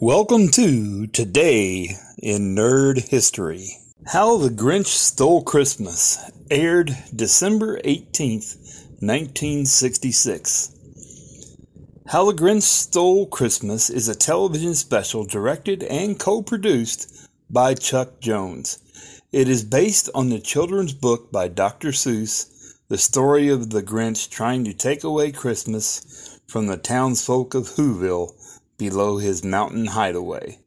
Welcome to Today in Nerd History. How the Grinch Stole Christmas aired December 18th, 1966. How the Grinch Stole Christmas is a television special directed and co produced by Chuck Jones. It is based on the children's book by Dr. Seuss, the story of the Grinch trying to take away Christmas from the townsfolk of Whoville below his mountain hideaway.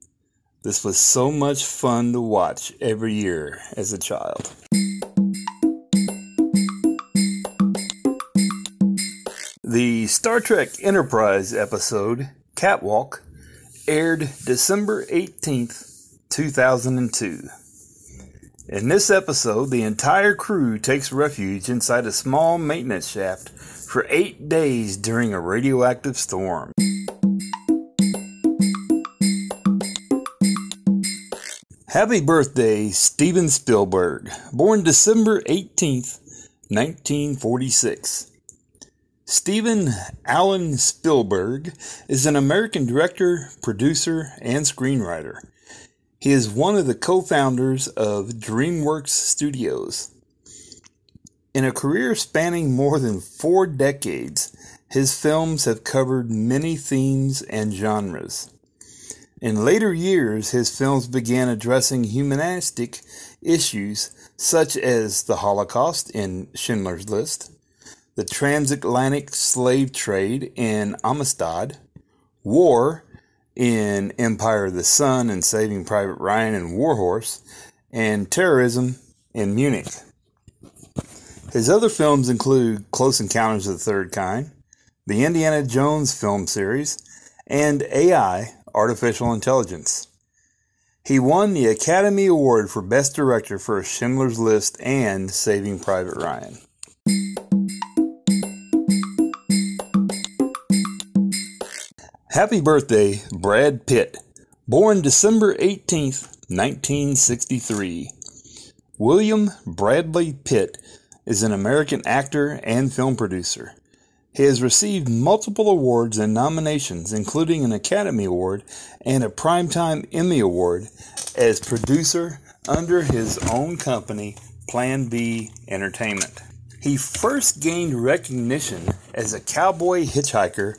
This was so much fun to watch every year as a child. The Star Trek Enterprise episode, Catwalk, aired December 18th, 2002. In this episode, the entire crew takes refuge inside a small maintenance shaft for eight days during a radioactive storm. Happy birthday, Steven Spielberg, born December 18th, 1946. Steven Allen Spielberg is an American director, producer, and screenwriter. He is one of the co founders of DreamWorks Studios. In a career spanning more than four decades, his films have covered many themes and genres. In later years, his films began addressing humanistic issues such as the Holocaust in Schindler's List, the transatlantic slave trade in Amistad, war in Empire of the Sun and Saving Private Ryan and Warhorse, and terrorism in Munich. His other films include Close Encounters of the Third Kind, the Indiana Jones film series, and AI Artificial Intelligence. He won the Academy Award for Best Director for Schindler's List and Saving Private Ryan. Happy birthday, Brad Pitt. Born December 18th, 1963. William Bradley Pitt is an American actor and film producer. He has received multiple awards and nominations, including an Academy Award and a Primetime Emmy Award as producer under his own company, Plan B Entertainment. He first gained recognition as a cowboy hitchhiker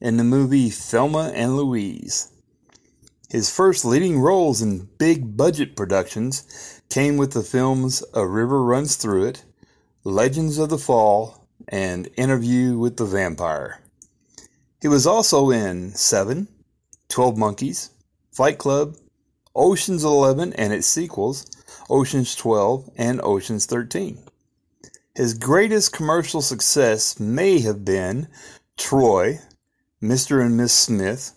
in the movie Thelma and Louise. His first leading roles in big budget productions came with the films A River Runs Through It, Legends of the Fall, and Interview with the Vampire. He was also in Seven, Twelve Monkeys, Fight Club, Ocean's Eleven and its sequels, Ocean's 12 and Ocean's 13. His greatest commercial success may have been Troy, Mr. and Miss Smith,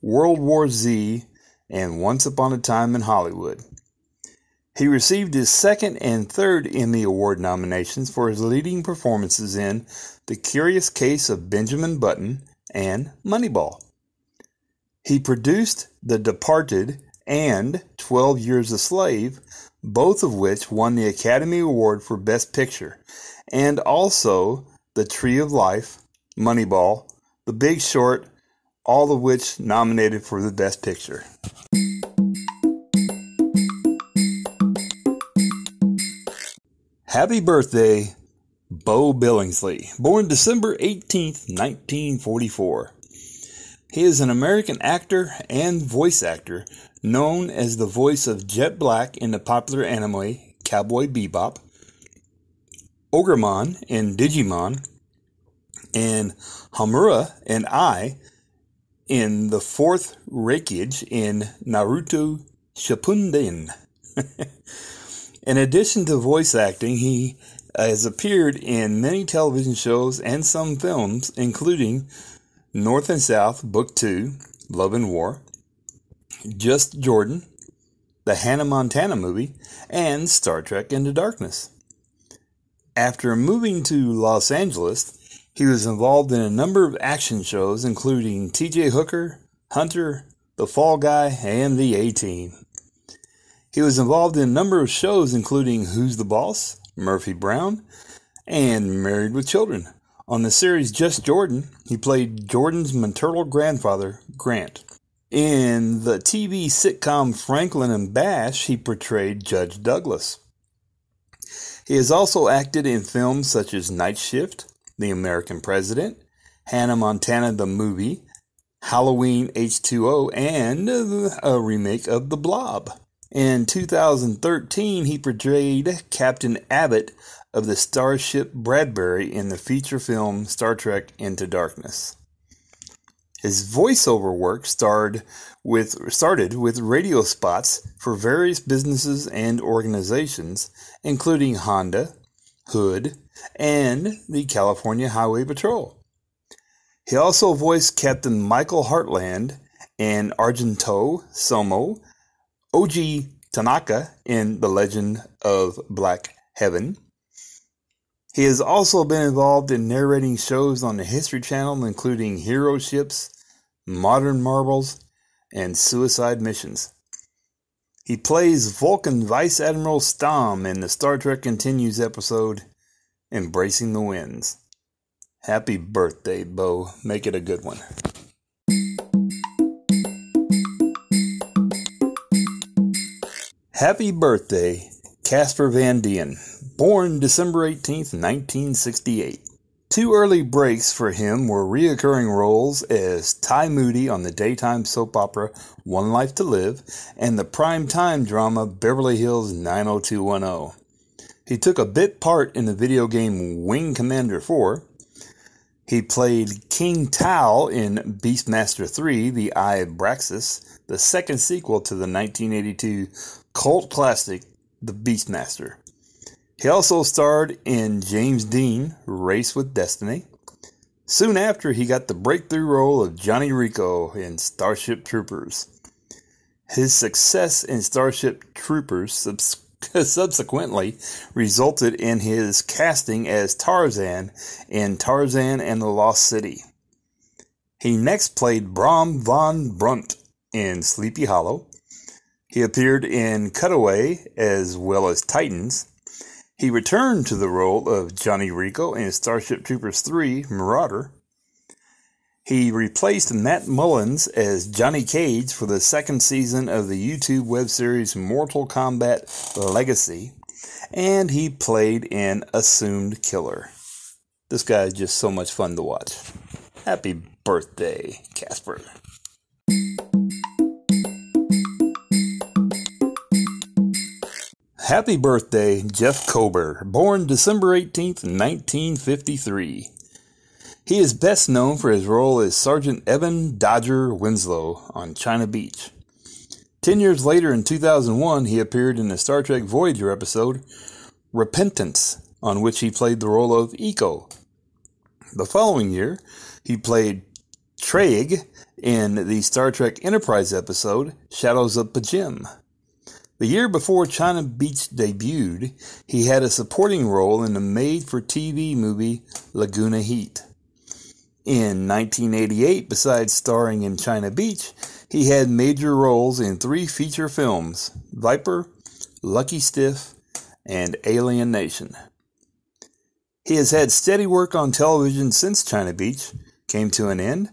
World War Z, and Once Upon a Time in Hollywood. He received his second and third Emmy Award nominations for his leading performances in The Curious Case of Benjamin Button and Moneyball. He produced The Departed and 12 Years a Slave, both of which won the Academy Award for Best Picture, and also The Tree of Life, Moneyball, The Big Short, all of which nominated for the Best Picture. Happy birthday, Beau Billingslea, born December 18th, 1944. He is an American actor and voice actor known as the voice of Jet Black in the popular anime Cowboy Bebop, Ogremon in Digimon, and Hamura and I in the fourth Raikage in Naruto Shippuden. In addition to voice acting, he has appeared in many television shows and some films, including North and South, Book 2, Love and War, Just Jordan, the Hannah Montana movie, and Star Trek Into Darkness. After moving to Los Angeles, he was involved in a number of action shows, including TJ Hooker, Hunter, The Fall Guy, and The A Team. He was involved in a number of shows, including Who's the Boss, Murphy Brown, and Married with Children. On the series Just Jordan, he played Jordan's maternal grandfather, Grant. In the TV sitcom Franklin and Bash, he portrayed Judge Douglas. He has also acted in films such as Night Shift, The American President, Hannah Montana the Movie, Halloween H2O, and a remake of The Blob. In 2013, he portrayed Captain Abbott of the Starship Bradbury in the feature film Star Trek Into Darkness. His voiceover work starred with, started with radio spots for various businesses and organizations, including Honda, Hood, and the California Highway Patrol. He also voiced Captain Michael Hartland and Argento Somo, Oji Tanaka in The Legend of Black Heaven. He has also been involved in narrating shows on the History Channel, including Hero Ships, Modern Marvels, and Suicide Missions. He plays Vulcan Vice Admiral Stom in the Star Trek Continues episode Embracing the Winds. Happy birthday, Beau. Make it a good one. Happy birthday, Casper Van Dien, born December 18, 1968. Two early breaks for him were reoccurring roles as Ty Moody on the daytime soap opera One Life to Live and the primetime drama Beverly Hills 90210. He took a bit part in the video game Wing Commander 4 he played King Tal in Beastmaster 3, The Eye of Braxus, the second sequel to the 1982 cult classic, The Beastmaster. He also starred in James Dean, Race with Destiny. Soon after, he got the breakthrough role of Johnny Rico in Starship Troopers. His success in Starship Troopers subsequently resulted in his casting as Tarzan in Tarzan and the Lost City. He next played Brom von Brunt in Sleepy Hollow. He appeared in Cutaway as well as Titans. He returned to the role of Johnny Rico in Starship Troopers 3 Marauder. He replaced Matt Mullins as Johnny Cage for the second season of the YouTube web series Mortal Kombat Legacy, and he played in Assumed Killer. This guy is just so much fun to watch. Happy birthday, Casper. Happy birthday, Jeff Kober, born December 18th, 1953. He is best known for his role as Sergeant Evan Dodger Winslow on China Beach. Ten years later, in 2001, he appeared in the Star Trek Voyager episode Repentance, on which he played the role of Iko. The following year, he played Traig in the Star Trek Enterprise episode Shadows of P'Jem. The year before China Beach debuted, he had a supporting role in the made for TV movie Laguna Heat. In 1988, besides starring in China Beach, he had major roles in three feature films Viper, Lucky Stiff, and Alien Nation. He has had steady work on television since China Beach came to an end,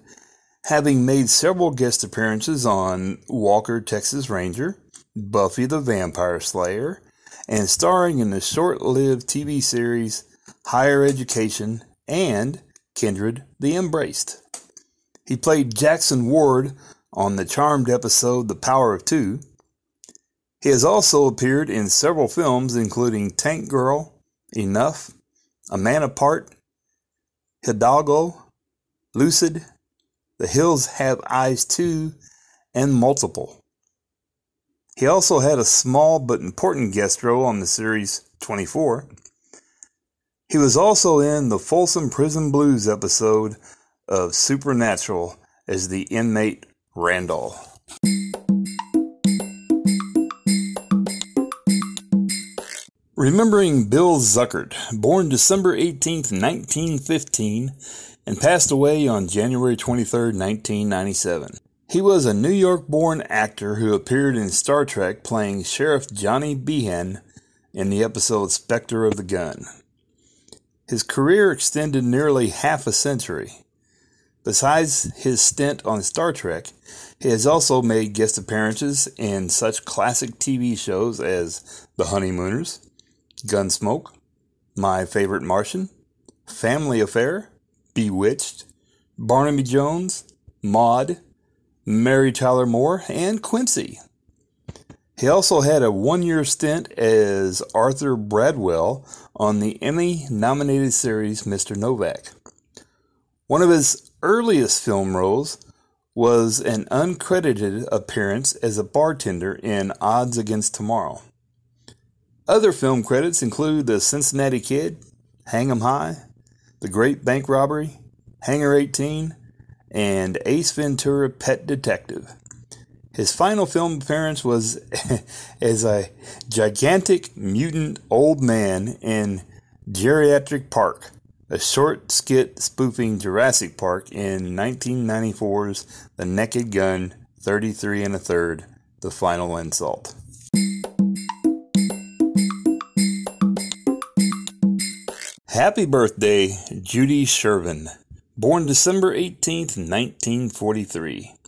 having made several guest appearances on Walker, Texas Ranger, Buffy the Vampire Slayer, and starring in the short lived TV series Higher Education and Kindred the Embraced. He played Jackson Ward on the charmed episode The Power of Two. He has also appeared in several films, including Tank Girl, Enough, A Man Apart, Hidalgo, Lucid, The Hills Have Eyes Too, and Multiple. He also had a small but important guest role on the series 24. He was also in the Folsom Prison Blues episode of Supernatural as the inmate Randall. Remembering Bill Zuckert, born December 18, 1915, and passed away on January 23, 1997. He was a New York born actor who appeared in Star Trek playing Sheriff Johnny Behan in the episode Spectre of the Gun. His career extended nearly half a century. Besides his stint on Star Trek, he has also made guest appearances in such classic TV shows as The Honeymooners, Gunsmoke, My Favorite Martian, Family Affair, Bewitched, Barnaby Jones, Maude, Mary Tyler Moore, and Quincy. He also had a one year stint as Arthur Bradwell on the Emmy nominated series Mr. Novak. One of his earliest film roles was an uncredited appearance as a bartender in Odds Against Tomorrow. Other film credits include The Cincinnati Kid, Hang 'em High, The Great Bank Robbery, Hangar 18, and Ace Ventura Pet Detective. His final film appearance was as a gigantic mutant old man in Geriatric Park, a short skit spoofing Jurassic Park in 1994's The Naked Gun 33 and a Third, The Final Insult. Happy birthday, Judi Sherven, born December 18th, 1943.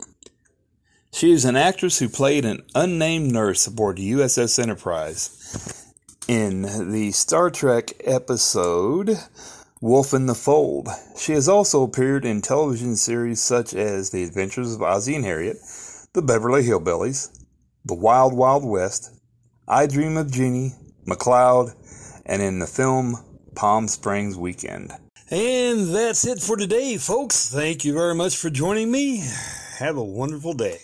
She is an actress who played an unnamed nurse aboard USS Enterprise in the Star Trek episode Wolf in the Fold. She has also appeared in television series such as The Adventures of Ozzie and Harriet, The Beverly Hillbillies, The Wild Wild West, I Dream of Jeannie, McCloud, and in the film Palm Springs Weekend. And that's it for today, folks. Thank you very much for joining me. Have a wonderful day.